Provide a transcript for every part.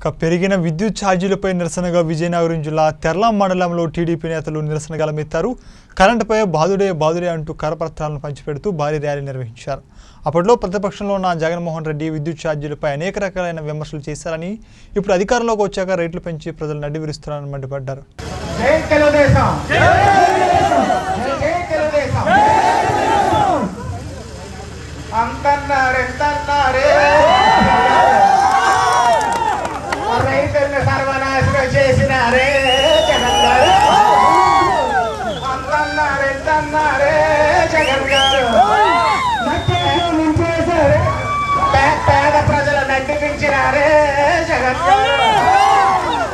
ఇక పెరిగిన విద్యుత్ ఛార్జీలపై నిరసనగా విజయనగరం జిల్లా తెర్లాం మండలంలో టీడీపీ నేతలు నిరసన గలమెత్తారు కరెంటుపై బాదుడే బాదుడే అంటూ కరపత్రాలను పంచిపెడుతూ భారీ ర్యాలీ నిర్వహించారు. అప్పట్లో ప్రతిపక్షంలో ఉన్న జగన్మోహన్ రెడ్డి విద్యుత్ ఛార్జీలపై అనేక రకాలైన విమర్శలు చేశారని ఇప్పుడు అధికారంలోకి వచ్చాక రేట్లు పెంచి ప్రజలు నడ్డి విరుస్తున్నారని మండిపడ్డారు. అంతన్నారు జగన్ గారు. పేద ప్రజలు నడ్డిపించినారే జగన్ గారు.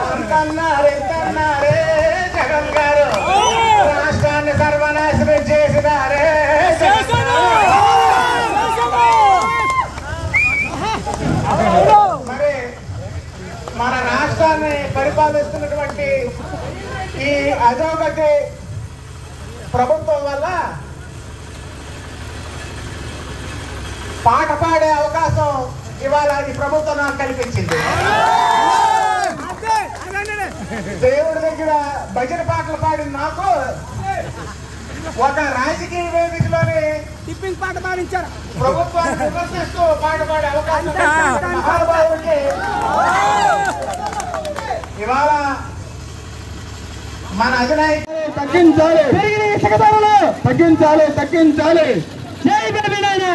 అంతన్నారు జగన్ గారు. రాష్ట్రాన్ని సర్వనాశనం చేసినారే మరి మన రాష్ట్రాన్ని పరిపాలిస్తున్నటువంటి ఈ అధోగతి ప్రభుత్వం పాట పాడే అవకాశం ఇవాళ ఈ ప్రభుత్వం నాకు కల్పించింది. దేవుడి దగ్గర భజన పాటలు పాడిన నాకు ఒక రాజకీయ వేదికలోని టిప్పింగ్ పాట పాడించారు. ప్రభుత్వాన్ని విమర్శిస్తూ పాట పాడే అవకాశం ఇవాళ మన అధినాయకుడు తగ్గించాలి. తగ్గించాలి తగ్గించాలి. జై బేబీ నాయన.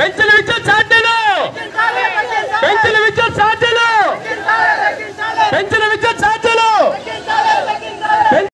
పెంచిన విద్యుత్ ఛార్జీలు పెంచిన విద్యుత్ ఛార్జీలు విద్యుత్